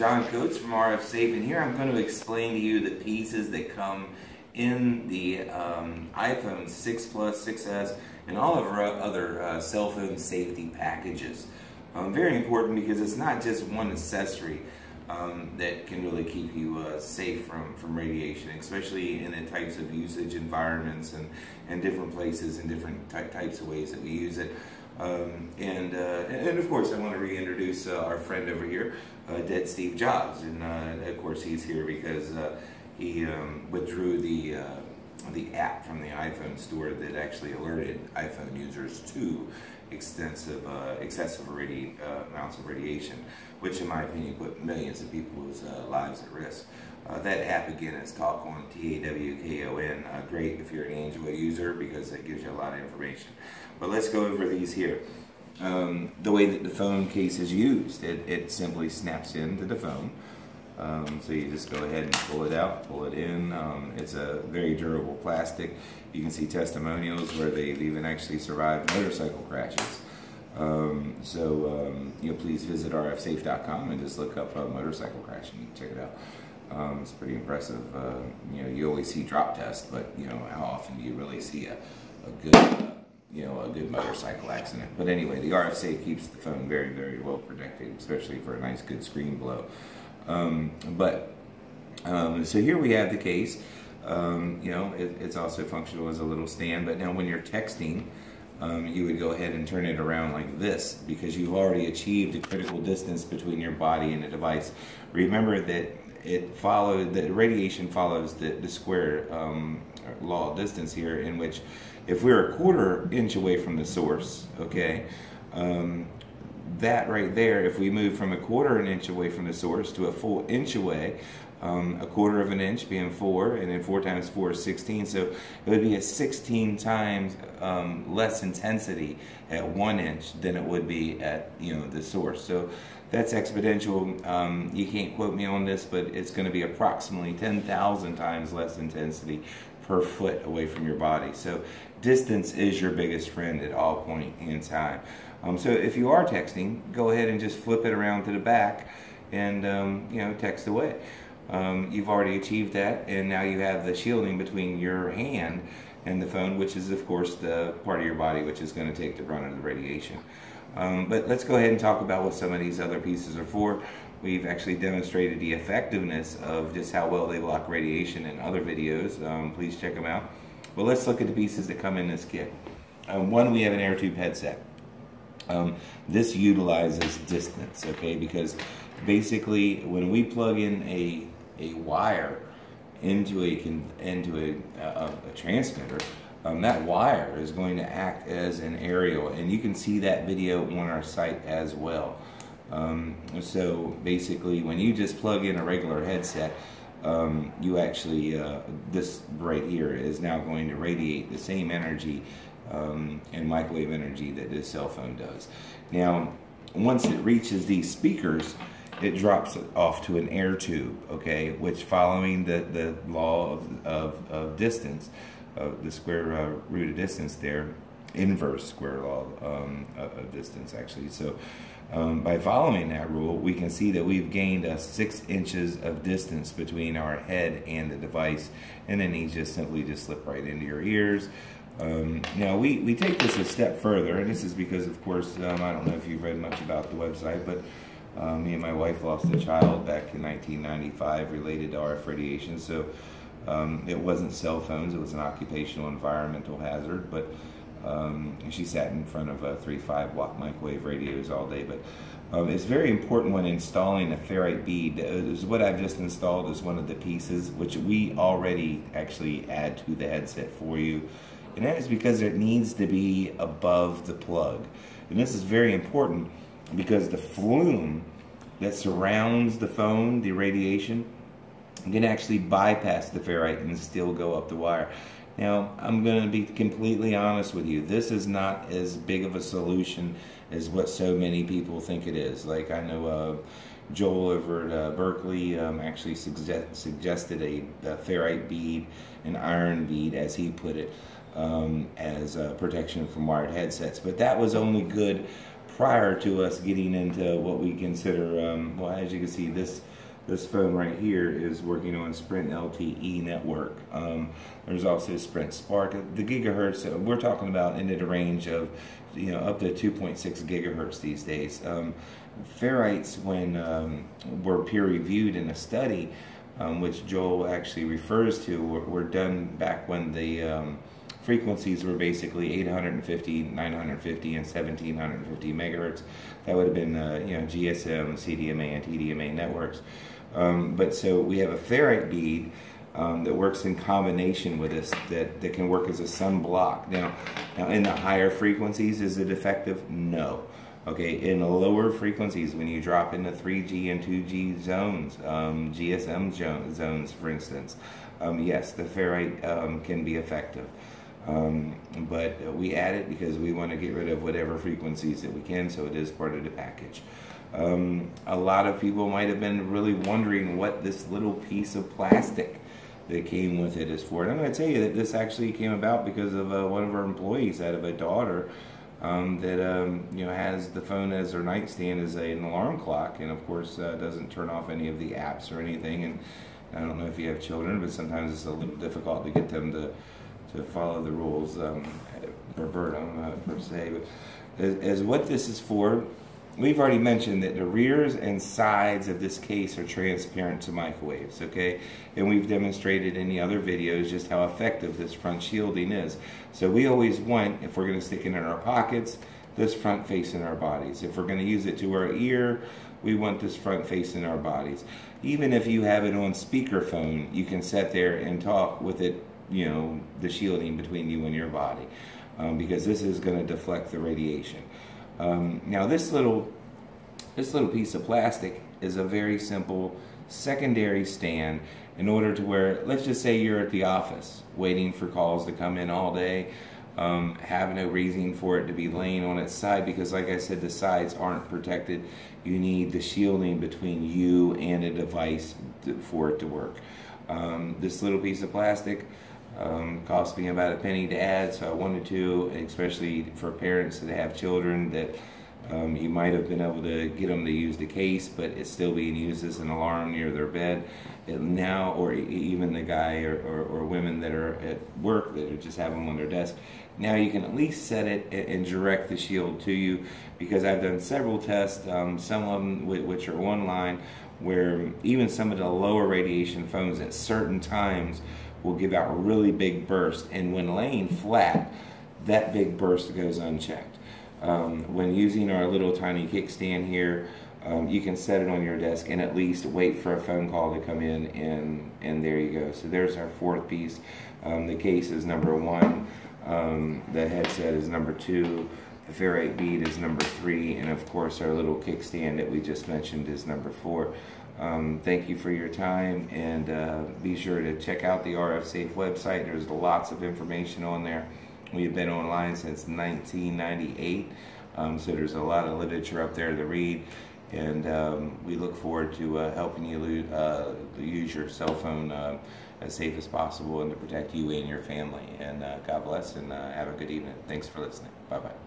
John Coates from RF Safe, and here I'm going to explain to you the pieces that come in the um, iPhone 6 Plus, 6S, and all of our other uh, cell phone safety packages. Um, very important because it's not just one accessory um, that can really keep you uh, safe from, from radiation, especially in the types of usage environments and, and different places and different ty types of ways that we use it. Um, and, uh, and of course, I want to reintroduce uh, our friend over here, uh, Dead Steve Jobs. And uh, of course, he's here because uh, he um, withdrew the uh, the app from the iPhone store that actually alerted iPhone users to extensive, excessive amounts of radiation, which in my opinion put millions of people's lives at risk. Uh, that app again is Tawkon, T-A-W-K-O-N. Uh, great if you're an Android user because it gives you a lot of information. But let's go over these here. Um, the way that the phone case is used, it, it simply snaps into the phone. Um, so you just go ahead and pull it out, pull it in. Um, it's a very durable plastic. You can see testimonials where they've even actually survived motorcycle crashes. Um, so um, you know, please visit rfsafe.com and just look up a motorcycle crash and check it out. Um, it's pretty impressive. Uh, you know, you always see drop tests, but you know, how often do you really see a, a good, uh, you know, a good motorcycle accident? But anyway, the RF Safe keeps the phone very, very well protected, especially for a nice, good screen blow. Um, but um, so here we have the case. Um, you know, it, it's also functional as a little stand. But now when you're texting, um, you would go ahead and turn it around like this because you've already achieved a critical distance between your body and the device. Remember that it followed the radiation follows the, the square um, law of distance here, in which if we're a quarter inch away from the source, okay, um, that right there, if we move from a quarter an inch away from the source to a full inch away, um, a quarter of an inch being four, and then four times four is 16. So it would be a 16 times um, less intensity at one inch than it would be at you know the source. So that's exponential. Um, you can't quote me on this, but it's going to be approximately 10,000 times less intensity per foot away from your body. So distance is your biggest friend at all point in time. Um, so if you are texting, go ahead and just flip it around to the back and um, you know text away. Um, you've already achieved that, and now you have the shielding between your hand and the phone, which is, of course, the part of your body which is going to take the brunt of the radiation. Um, but let's go ahead and talk about what some of these other pieces are for. We've actually demonstrated the effectiveness of just how well they block radiation in other videos. Um, please check them out. But let's look at the pieces that come in this kit. Um, one, we have an air tube headset. Um, this utilizes distance, okay, because basically when we plug in a a wire into a into a, a, a transmitter, um, that wire is going to act as an aerial, and you can see that video on our site as well. Um, so basically, when you just plug in a regular headset, um, you actually uh, this right here is now going to radiate the same energy um, and microwave energy that this cell phone does. Now, once it reaches these speakers, it drops off to an air tube, okay, which following the, the law of, of, of distance, uh, the square uh, root of distance there, inverse square law um, of distance actually. So um, by following that rule, we can see that we've gained a six inches of distance between our head and the device, and then these just simply just slip right into your ears. Um, now we, we take this a step further, and this is because, of course, um, I don't know if you've read much about the website, but uh, me and my wife lost a child back in 1995 related to RF radiation. So um, it wasn't cell phones, it was an occupational environmental hazard. But um, she sat in front of a 3.5 watt microwave radios all day. But um, it's very important when installing a ferrite bead. Is what I've just installed is one of the pieces, which we already actually add to the headset for you. And that is because it needs to be above the plug. And this is very important because the flume that surrounds the phone, the radiation, can actually bypass the ferrite and still go up the wire. Now, I'm going to be completely honest with you. This is not as big of a solution as what so many people think it is. Like I know uh, Joel over at uh, Berkeley um, actually suggest, suggested a, a, ferrite bead, an iron bead, as he put it, um, as protection from wired headsets. But that was only good prior to us getting into what we consider, um, well, as you can see, this this phone right here is working on Sprint LTE network. Um, there's also Sprint Spark. The gigahertz uh, we're talking about in the range of, you know, up to 2.6 gigahertz these days. Um, ferrites, when um, were peer reviewed in a study, um, which Joel actually refers to, were, were done back when the um, frequencies were basically 850, 950, and 1750 megahertz. That would have been, uh, you know, GSM, CDMA, and TDMA networks. Um, but so we have a ferrite bead um, that works in combination with this that, that can work as a sunblock. Now, now in the higher frequencies, is it effective? No. Okay, in the lower frequencies, when you drop into 3G and 2G zones, um, GSM zones, for instance, um, yes, the ferrite um, can be effective. Um, but we add it because we want to get rid of whatever frequencies that we can, so it is part of the package. Um, a lot of people might have been really wondering what this little piece of plastic that came with it is for. And I'm going to tell you that this actually came about because of uh, one of our employees had of a daughter um, that um, you know has the phone as their nightstand as a, an alarm clock, and of course uh, doesn't turn off any of the apps or anything. And I don't know if you have children, but sometimes it's a little difficult to get them to to follow the rules um, verbatim uh, per se. As, as what this is for, we've already mentioned that the rears and sides of this case are transparent to microwaves, okay? And we've demonstrated in the other videos just how effective this front shielding is. So we always want, if we're gonna stick it in our pockets, this front facing our bodies. If we're gonna use it to our ear, we want this front facing our bodies. Even if you have it on speakerphone, you can sit there and talk with it, you know, the shielding between you and your body. Um, because this is gonna deflect the radiation. Um, now this little this little piece of plastic is a very simple secondary stand in order to where, let's just say you're at the office waiting for calls to come in all day, um, have no reason for it to be laying on its side because like I said, the sides aren't protected. You need the shielding between you and a device to, for it to work. Um, this little piece of plastic um, cost me about a penny to add, so I wanted to, especially for parents that have children that um, you might have been able to get them to use the case, but it's still being used as an alarm near their bed. And now, or even the guy or, or, or, women that are at work that are just have them on their desk, now you can at least set it and direct the shield to you because I've done several tests, um, some of them which are online, where even some of the lower radiation phones at certain times will give out a really big burst. And when laying flat, that big burst goes unchecked. Um, when using our little tiny kickstand here, um, you can set it on your desk and at least wait for a phone call to come in and, and there you go. So there's our fourth piece. Um, the case is number one. Um, the headset is number two. The ferrite bead is number three. And of course our little kickstand that we just mentioned is number four. Um, thank you for your time and uh, be sure to check out the RF Safe website. There's lots of information on there. We've been online since 1998, um, so there's a lot of literature up there to read. And um, we look forward to uh, helping you uh, use your cell phone uh, as safe as possible and to protect you and your family. And uh, God bless and uh, have a good evening. Thanks for listening. Bye bye.